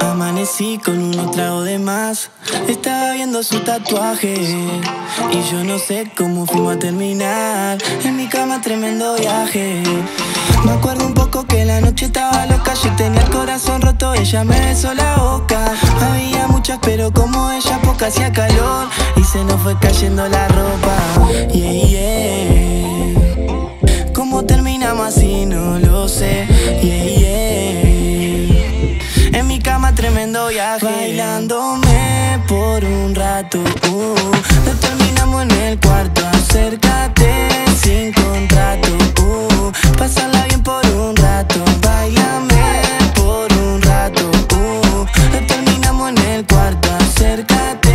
Amanecí con unos tragos de más. Estaba viendo su tatuaje. Y yo no sé cómo fuimos a terminar. En mi cama, tremendo viaje. Me acuerdo un poco que la noche estaba loca. Yo tenía el corazón roto. Ella me besó la boca. Había muchas, pero como ella, poca hacía calor. Y se nos fue cayendo la ropa. Bailándome por un rato uh. terminamos en el cuarto Acércate sin contrato uh. Pásala bien por un rato Bailame por un rato uh. terminamos en el cuarto Acércate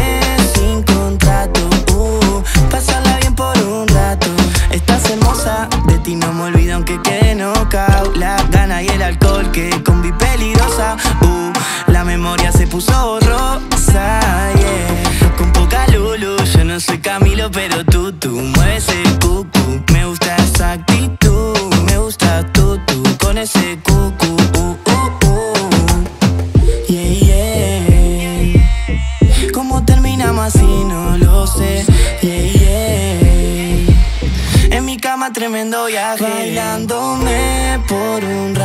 sin contrato uh. Pásala bien por un rato Estás hermosa, de ti no me olvido aunque quede knockout La gana y el alcohol que combi peligrosa terminamos así? No lo sé. Yeah, yeah. En mi cama tremendo viaje, bailándome por un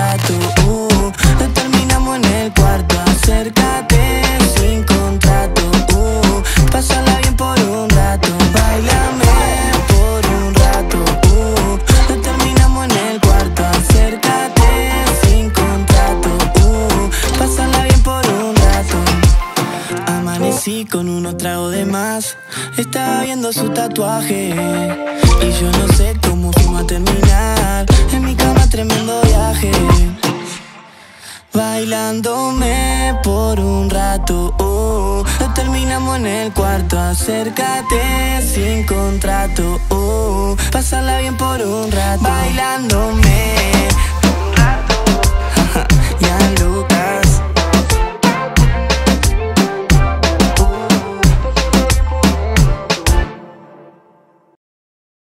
Con unos tragos de más. Estaba viendo su tatuaje. Y yo no sé cómo fuimos a terminar. En mi cama, tremendo viaje bailándome por un rato. Uh, terminamos en el cuarto, acércate sin contrato. Uh, pásala bien por un rato, bailándome.